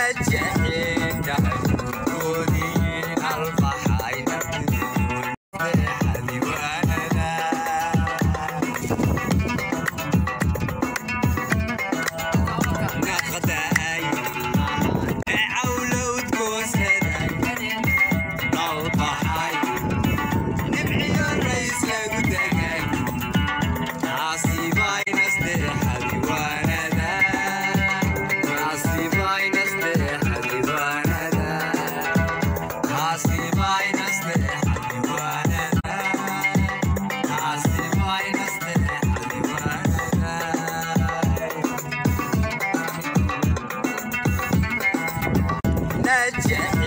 ẹ̀jẹ̀. legend.